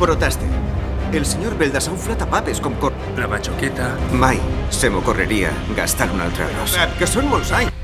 Proteste. El senyor Beldassau flata papes com cor... La batxoqueta... Mai se m'ocorreria gastar un altre arròs. Eh, que són molts anys!